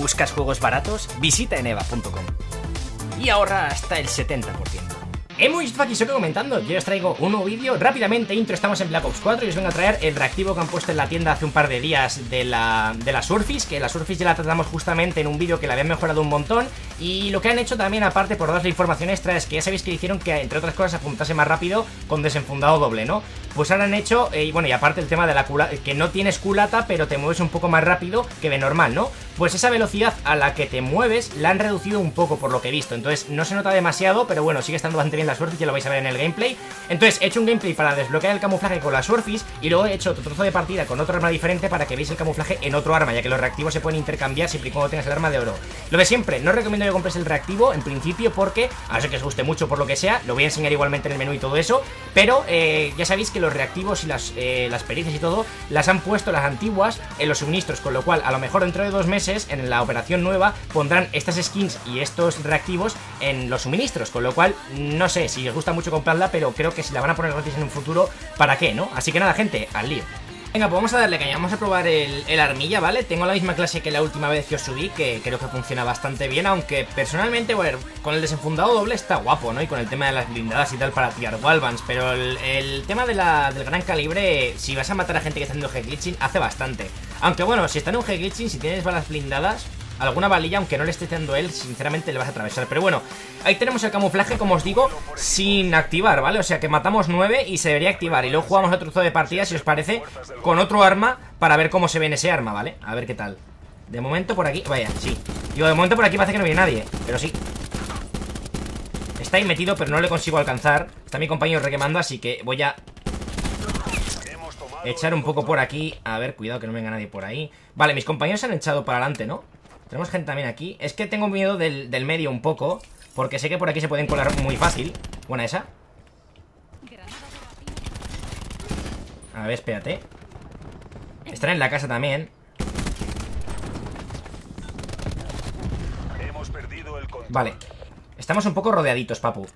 ¿Buscas juegos baratos? Visita eneva.com y ahorra hasta el 70%. Hemos visto aquí, estoy comentando, yo os traigo un nuevo vídeo, rápidamente intro, estamos en Black Ops 4 y os vengo a traer el reactivo que han puesto en la tienda hace un par de días de la, de la Surface, que la Surface ya la tratamos justamente en un vídeo que la habían mejorado un montón y lo que han hecho también, aparte por daros la información extra, es que ya sabéis que hicieron que, entre otras cosas, apuntase más rápido con desenfundado doble, ¿no? Pues ahora han hecho, eh, y bueno, y aparte el tema de la culata, que no tienes culata, pero te mueves un poco más rápido que de normal, ¿no? Pues esa velocidad a la que te mueves la han reducido un poco por lo que he visto, entonces no se nota demasiado, pero bueno, sigue estando bastante bien la Surface, ya lo vais a ver en el gameplay. Entonces he hecho un gameplay para desbloquear el camuflaje con la Surface y luego he hecho otro trozo de partida con otro arma diferente para que veáis el camuflaje en otro arma, ya que los reactivos se pueden intercambiar siempre y cuando tengas el arma de oro. Lo de siempre, no recomiendo que compres el reactivo en principio porque, a no ser que os guste mucho por lo que sea, lo voy a enseñar igualmente en el menú y todo eso, pero eh, ya sabéis que los reactivos y las, eh, las pericias y todo las han puesto las antiguas en los suministros, con lo cual a lo mejor dentro de dos meses en la operación nueva pondrán estas skins y estos reactivos en los suministros, con lo cual no sé si os gusta mucho comprarla, pero creo que si la van a poner gratis en un futuro, ¿para qué, no? Así que nada, gente, al lío. Venga, pues vamos a darle caña, vamos a probar el, armilla, ¿vale? Tengo la misma clase que la última vez que os subí, que creo que funciona bastante bien, aunque personalmente, bueno, con el desenfundado doble está guapo, ¿no? Y con el tema de las blindadas y tal para tirar wallbands, pero el, tema de la, del gran calibre, si vas a matar a gente que está haciendo G-Glitching, hace bastante. Aunque bueno, si está en un G-Glitching, si tienes balas blindadas, alguna balilla, aunque no le esté dando él, sinceramente le vas a atravesar. Pero bueno, ahí tenemos el camuflaje, como os digo, sin activar, ¿vale? O sea que matamos 9 y se debería activar. Y luego jugamos otro trozo de partida, si os parece, con otro arma para ver cómo se ve en ese arma, ¿vale? A ver qué tal. De momento por aquí, vaya, sí. Digo, de momento por aquí parece que no viene nadie, pero sí. Está ahí metido, pero no le consigo alcanzar. Está mi compañero requemando, así que voy a echar un poco por aquí. A ver, cuidado que no venga nadie por ahí. Vale, mis compañeros se han echado para adelante, ¿no? Tenemos gente también aquí. Es que tengo miedo del, medio un poco Porque sé que por aquí se pueden colar muy fácil. Buena esa. A ver, espérate. Están en la casa también. Vale. Estamos un poco rodeaditos, papu.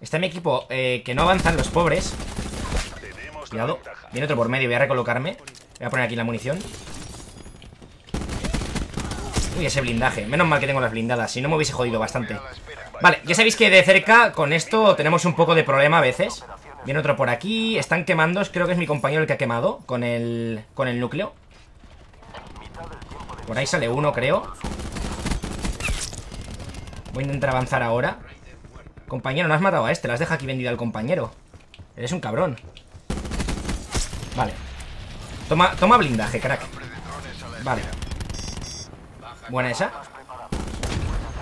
Está mi equipo eh, que no avanzan los pobres. Cuidado. Viene otro por medio, voy a recolocarme. Voy a poner aquí la munición Uy, ese blindaje. Menos mal que tengo las blindadas, si no me hubiese jodido bastante. Vale, ya sabéis que de cerca con esto tenemos un poco de problema a veces. Viene otro por aquí, están quemando, creo que es mi compañero el que ha quemado con el, con el núcleo. Por ahí sale uno, creo. Voy a intentar avanzar ahora. Compañero, no has matado a este, las deja aquí vendida al compañero. Eres un cabrón. Vale. Toma, toma blindaje, crack. Vale. Buena esa.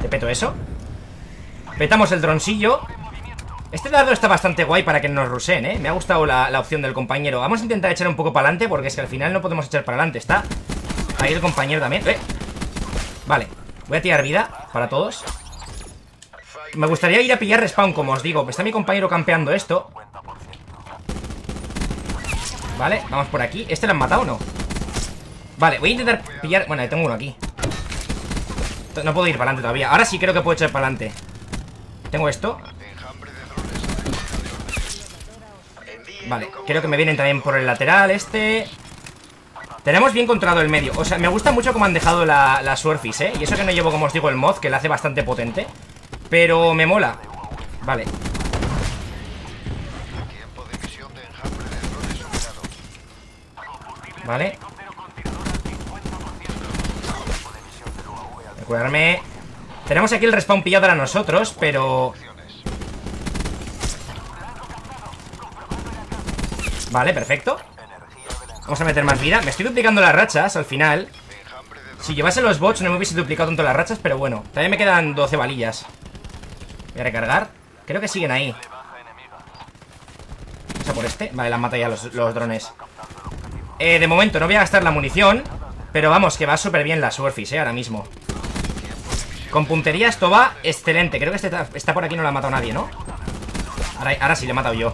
Te peto eso. Petamos el droncillo. Este dardo está bastante guay para que nos ruseen, ¿eh? Me ha gustado la, opción del compañero. Vamos a intentar echar un poco para adelante Porque es que al final no podemos echar para adelante. Está ahí el compañero también. ¿Eh? Vale, voy a tirar vida Para todos. Me gustaría ir a pillar respawn, como os digo. Está mi compañero campeando esto. Vale, vamos por aquí. ¿Este lo han matado o no? Vale, voy a intentar pillar... Bueno, tengo uno aquí no puedo ir para adelante todavía. Ahora sí creo que puedo echar para adelante Tengo esto Vale, creo que me vienen también por el lateral este. Tenemos bien controlado el medio. O sea, me gusta mucho cómo han dejado la, la Surface, ¿eh? Y eso que no llevo, como os digo, el mod Que la hace bastante potente. Pero me mola. Vale. Vale Tenemos aquí el respawn pillado para nosotros, pero... Vale, perfecto. Vamos a meter más vida. Me estoy duplicando las rachas al final. Si llevase los bots no me hubiese duplicado tanto las rachas Pero bueno, también me quedan 12 balillas Voy a recargar. Creo que siguen ahí. Vamos a por este. Vale, la han matado ya los, drones. Eh, De momento no voy a gastar la munición Pero vamos, que va súper bien la Surface, eh, ahora mismo con puntería esto va excelente Creo que este está por aquí no lo ha matado nadie, ¿no? Ahora, sí, le he matado yo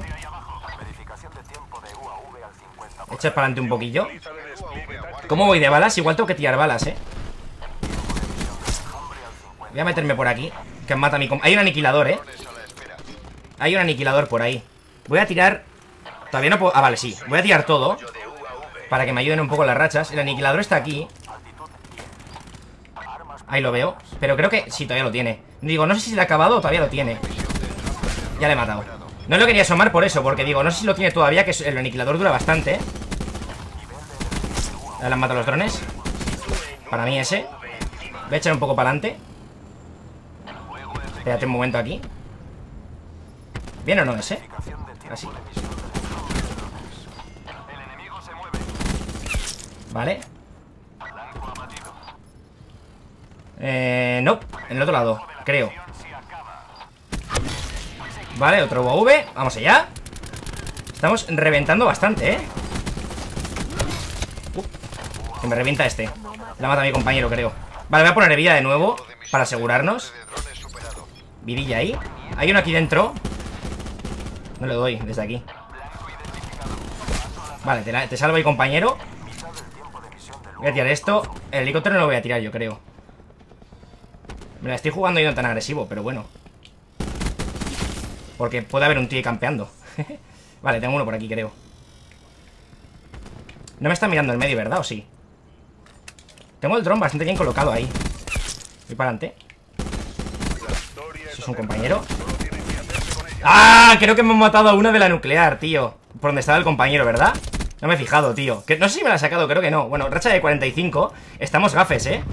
Echar para adelante un poquillo ¿Cómo voy de balas? Igual tengo que tirar balas, ¿eh? Voy a meterme por aquí Que mata a mi... Hay un aniquilador, ¿eh? Hay un aniquilador por ahí Voy a tirar... Todavía no puedo... Ah, vale, sí Voy a tirar todo Para que me ayuden un poco las rachas El aniquilador está aquí Ahí lo veo Pero creo que sí, todavía lo tiene. Digo, no sé si le ha acabado o todavía lo tiene. Ya le he matado. No lo quería asomar por eso Porque digo, no sé si lo tiene todavía Que el aniquilador dura bastante ¿eh? Ya le han matado los drones. Para mí ese. Voy a echar un poco para adelante. Espérate un momento aquí. ¿Bien o no ese? Así. Vale Eh, no, en el otro lado, creo. Vale, otro UAV Vamos allá. Estamos reventando bastante, ¿eh? Uh, que me revienta este. La mata mi compañero, creo. Vale, voy a poner vida de nuevo Para asegurarnos. Vidilla ahí. Hay uno aquí dentro. No le doy desde aquí. Vale, te, te salvo ahí, compañero. Voy a tirar esto. El helicóptero no lo voy a tirar, yo creo Me la estoy jugando y no tan agresivo, pero bueno Porque puede haber un tío campeando Vale, tengo uno por aquí, creo No me está mirando el medio, ¿verdad? ¿O sí? Tengo el dron bastante bien colocado ahí Voy para adelante ¿Eso es un compañero? ¡Ah! Creo que hemos matado a una de la nuclear, tío Por donde estaba el compañero, ¿verdad? No me he fijado, tío que, No sé si me la ha sacado, creo que no Bueno, racha de 45 Estamos gafes, ¿eh?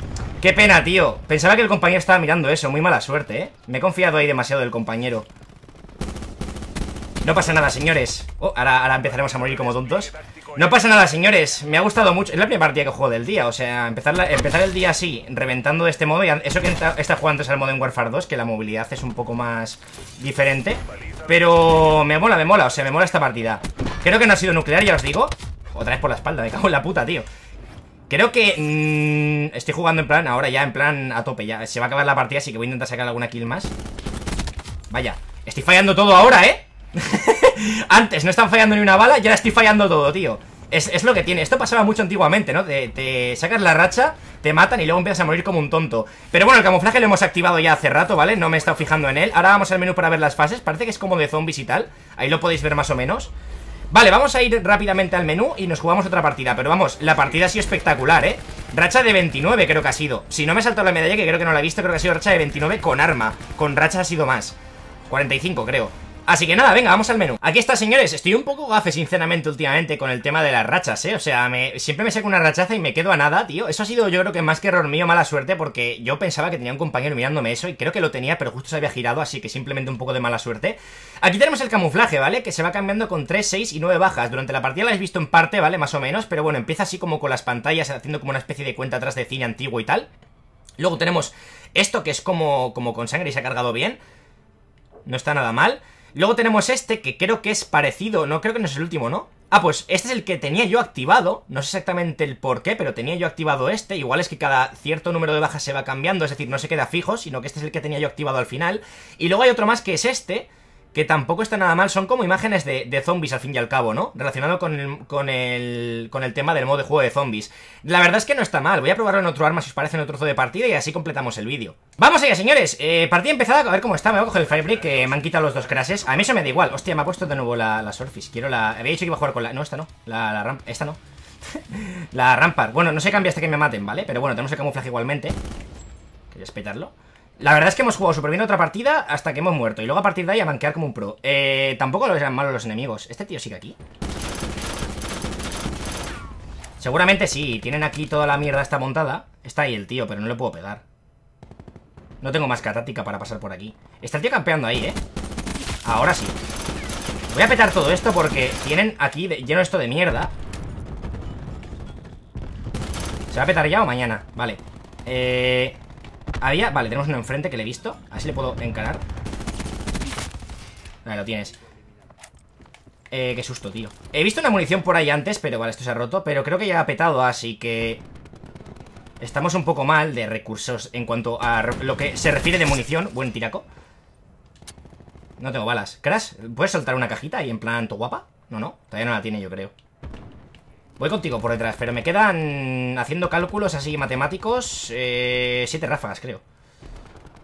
Qué pena, tío. Pensaba que el compañero estaba mirando eso. Muy mala suerte, ¿eh? Me he confiado ahí demasiado del compañero. No pasa nada, señores. Oh, ahora, empezaremos a morir como tontos. No pasa nada, señores, me ha gustado mucho. Es la primera partida que juego del día, o sea, empezar, el día así, reventando de este modo. Y eso que está, jugando es el modo en Warfare 2 Que la movilidad es un poco más diferente. Pero me mola, me mola, o sea, me mola esta partida. Creo que no ha sido nuclear, ya os digo. Otra vez por la espalda, me cago en la puta, tío Creo que mmm, estoy jugando en plan, ahora ya en plan a tope ya. Se va a acabar la partida, así que voy a intentar sacar alguna kill más. Vaya, estoy fallando todo ahora, ¿eh? Antes no están fallando ni una bala y ahora estoy fallando todo, tío. Es, lo que tiene, esto pasaba mucho antiguamente, ¿no? Te, sacas la racha, te matan y luego empiezas a morir como un tonto. Pero bueno, el camuflaje lo hemos activado ya hace rato, ¿vale? No me he estado fijando en él. Ahora vamos al menú para ver las fases, parece que es como de zombies y tal. Ahí lo podéis ver más o menos Vale, vamos a ir rápidamente al menú y nos jugamos otra partida Pero vamos, la partida ha sido espectacular, ¿eh? Racha de 29 creo que ha sido. Si no me he saltado la medalla, que creo que no la he visto Creo que ha sido racha de 29 con arma. Con racha ha sido más. 45 creo Así que nada, venga, vamos al menú. Aquí está, señores, estoy un poco gafe, sinceramente, últimamente Con el tema de las rachas, ¿eh? O sea, siempre me saco una rachaza y me quedo a nada, tío. Eso ha sido, yo creo que más que error mío, mala suerte Porque yo pensaba que tenía un compañero mirándome eso Y creo que lo tenía, pero justo se había girado Así que simplemente un poco de mala suerte. Aquí tenemos el camuflaje, ¿vale? Que se va cambiando con 3, 6 y 9 bajas. Durante la partida la habéis visto en parte, ¿vale? Más o menos Pero bueno, empieza así como con las pantallas Haciendo como una especie de cuenta atrás de cine antiguo y tal. Luego tenemos esto que es como, como con sangre y se ha cargado bien. No está nada mal Luego tenemos este, que creo que es parecido, no creo que no es el último, ¿no? Ah, pues este es el que tenía yo activado, no sé exactamente el por qué, pero tenía yo activado este, igual es que cada cierto número de bajas se va cambiando, es decir, no se queda fijo, sino que este es el que tenía yo activado al final. Y luego hay otro más que es este, que tampoco está nada mal, son como imágenes de, zombies al fin y al cabo, ¿no? Relacionado con el, con, el, con el tema del modo de juego de zombies. La verdad es que no está mal, voy a probarlo en otro arma si os parece en otro trozo de partida y así completamos el vídeo. ¡Vamos allá, señores! Eh, partida empezada, a ver cómo está, me voy a coger el Firebreak, que me han quitado los dos crashes. A mí eso me da igual, hostia, me ha puesto de nuevo la, la Surface, quiero la... Había dicho que iba a jugar con la... No, esta no, la, la ramp... Esta no. la Rampart, bueno, no se cambia hasta que me maten, ¿vale? Pero bueno, tenemos el camuflaje igualmente. Quería espetarlo. La verdad es que hemos jugado súper bien otra partida hasta que hemos muerto. Y luego a partir de ahí a manquear como un pro. Eh, tampoco eran malos los enemigos. ¿Este tío sigue aquí? Seguramente sí. Tienen aquí toda la mierda esta montada. Está ahí el tío, pero no le puedo pegar. No tengo más catática para pasar por aquí. Está el tío campeando ahí, ¿eh? Ahora sí. Voy a petar todo esto porque tienen aquí lleno esto de mierda. ¿Se va a petar ya o mañana? Vale. Eh... Había... Vale, tenemos uno enfrente que le he visto. Así le puedo encarar. Vale, lo tienes. Eh, qué susto, tío. He visto una munición por ahí antes, pero vale, esto se ha roto Pero creo que ya ha petado, así que... Estamos un poco mal de recursos en cuanto a lo que se refiere de munición. Buen tiraco. No tengo balas. Crash, ¿puedes soltar una cajita ahí en plan tu guapa? No, no, todavía no la tiene yo creo Voy contigo por detrás, pero me quedan haciendo cálculos así matemáticos eh, siete ráfagas, creo.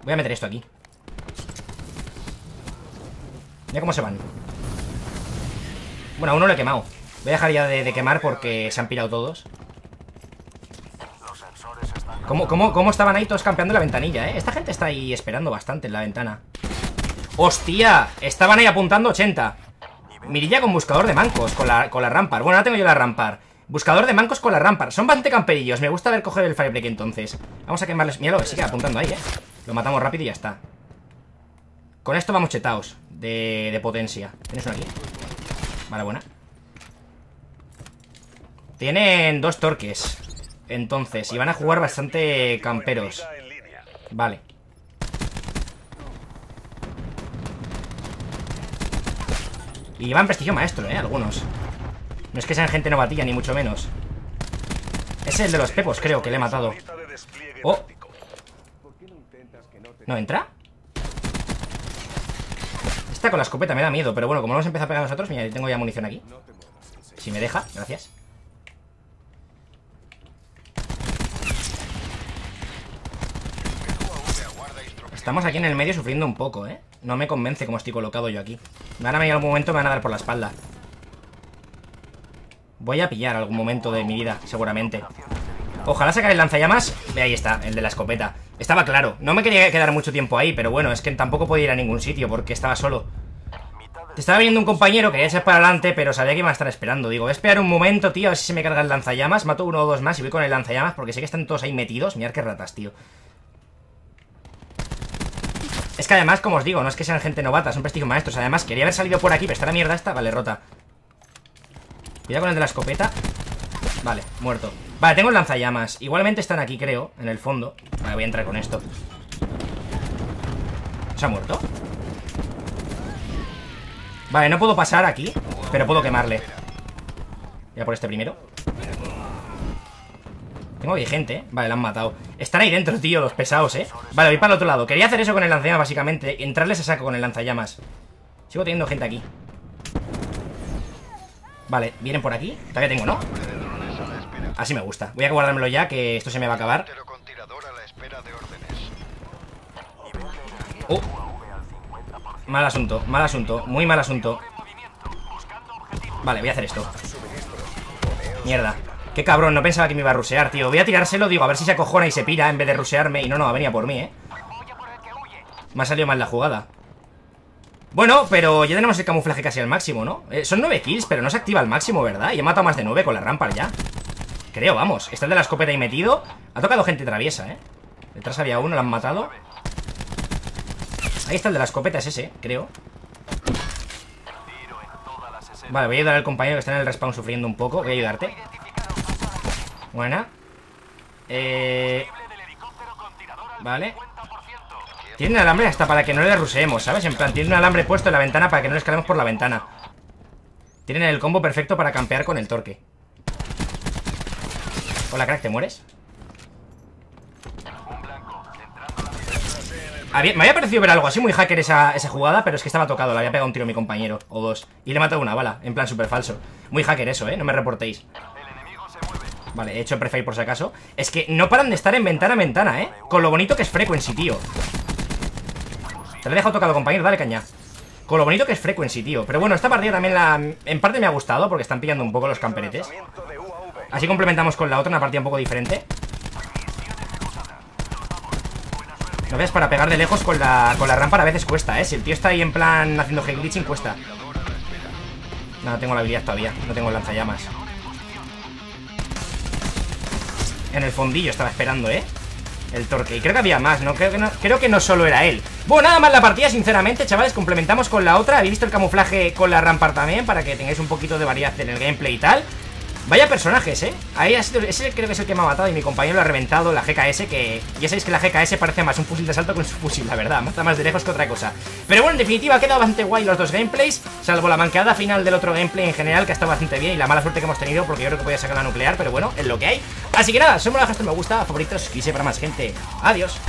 Voy a meter esto aquí. Mira cómo se van. Bueno, a uno lo he quemado. Voy a dejar ya de, quemar porque se han pirado todos. ¿Cómo, cómo, cómo estaban ahí todos campeando la ventanilla, eh? Esta gente está ahí esperando bastante en la ventana. ¡Hostia! Estaban ahí apuntando 80 Mirilla con buscador de mancos Con la, con la rampar Bueno, ahora tengo yo la rampar Buscador de mancos con la rampar Son bastante camperillos. Me gusta ver coger el firebreak entonces. Vamos a quemarles. Míralo, sigue apuntando ahí, eh. Lo matamos rápido y ya está. Con esto vamos chetaos. De, de potencia. ¿Tienes uno aquí? Vale, buena. Tienen dos torques. Entonces, y van a jugar bastante camperos. Vale Y llevan prestigio maestro, eh, algunos. No es que sean gente novatilla, ni mucho menos. Es el de los pepos, creo, que le he matado. Oh. ¿No entra? Está con la escopeta, me da miedo Pero bueno, como no nos empieza a pegar nosotros Mira, tengo ya munición aquí. Si me deja, gracias. Estamos aquí en el medio sufriendo un poco, ¿eh? No me convence cómo estoy colocado yo aquí. Me van venir algún momento, me van a dar por la espalda. Voy a pillar algún momento de mi vida, seguramente. Ojalá sacar el lanzallamas. Ahí está, el de la escopeta. Estaba claro, no me quería quedar mucho tiempo ahí Pero bueno, es que tampoco podía ir a ningún sitio Porque estaba solo. Estaba viendo un compañero que quería echar para adelante Pero sabía que iba a estar esperando. Digo, voy a esperar un momento, tío A ver si se me carga el lanzallamas. Mato uno o dos más y voy con el lanzallamas Porque sé que están todos ahí metidos. Mirad qué ratas, tío es que además, como os digo, no es que sean gente novata, son prestigio maestros. Además, quería haber salido por aquí, pero está la mierda esta. Vale, rota. Cuidado con el de la escopeta. Vale, muerto. Vale, tengo el lanzallamas. Igualmente están aquí, creo, en el fondo. Vale, voy a entrar con esto. ¿Se ha muerto? Vale, no puedo pasar aquí, pero puedo quemarle. Voy a por este primero. Tengo gente, ¿eh? Vale, la han matado. Están ahí dentro, tío, los pesados, ¿eh? Vale, voy para el otro lado. Quería hacer eso con el lanzallamas, básicamente Entrarles a saco con el lanzallamas. Sigo teniendo gente aquí. Vale, vienen por aquí. Todavía tengo, ¿no? Así me gusta. Voy a guardármelo ya, que esto se me va a acabar. Oh Mal asunto, mal asunto Muy mal asunto. Vale, voy a hacer esto. Mierda Qué cabrón, no pensaba que me iba a rusear, tío. Voy a tirárselo, digo, a ver si se acojona y se pira En vez de rusearme, y no, no, venía por mí, eh Me ha salido mal la jugada. Bueno, pero ya tenemos el camuflaje casi al máximo, ¿no? Eh, son nueve kills, pero no se activa al máximo, ¿verdad? Y he matado más de nueve con la rampa ya. Creo, vamos. Está el de la escopeta ahí metido. Ha tocado gente traviesa, ¿eh? Detrás había uno, lo han matado. Ahí está el de la escopeta, es ese, creo. Vale, voy a ayudar al compañero que está en el respawn sufriendo un poco. Voy a ayudarte Buena Eh... Vale. Tiene alambre hasta para que no le ruseemos, ¿sabes? En plan, tiene un alambre puesto en la ventana para que no le escalemos por la ventana. Tienen el combo perfecto para campear con el torque. Hola, crack, ¿te mueres? me había parecido ver algo así muy hacker esa, esa, jugada Pero es que estaba tocado, le había pegado un tiro a mi compañero O dos, y le he matado una bala, en plan súper falso Muy hacker eso, eh, no me reportéis Vale, he hecho prefire por si acaso. Es que no paran de estar en ventana a ventana, ¿eh? Con lo bonito que es Frequency, tío. Te lo he dejado tocado, compañero, dale caña. Con lo bonito que es Frequency, tío. Pero bueno, esta partida también la... En parte me ha gustado Porque están pillando un poco los camperetes. Así complementamos con la otra, una partida un poco diferente. No ves, para pegar de lejos con la, con la rampa a veces cuesta, ¿eh? Si el tío está ahí en plan haciendo head glitching, cuesta. No, tengo la habilidad todavía. No tengo lanzallamas En el fondillo estaba esperando, ¿eh? El torque. Y creo que había más, ¿no? Creo que no, creo que no solo era él. Bueno, nada más la partida, sinceramente, chavales. Complementamos con la otra. Habéis visto el camuflaje con la Rampart también, para que tengáis un poquito de variedad en el gameplay y tal. Vaya personajes, ¿eh? Ahí ha sido, ese creo que es el que me ha matado y mi compañero lo ha reventado, la GKS, que ya sabéis que la GKS parece más un fusil de asalto con su fusil, la verdad, mata más de lejos que otra cosa. Pero bueno, en definitiva, ha quedado bastante guay los dos gameplays, salvo la manqueada final del otro gameplay en general, que ha estado bastante bien, y la mala suerte que hemos tenido, porque yo creo que podía sacar la nuclear, pero bueno, es lo que hay. Así que nada, somos la me gusta, favoritos, y para más gente. Adiós.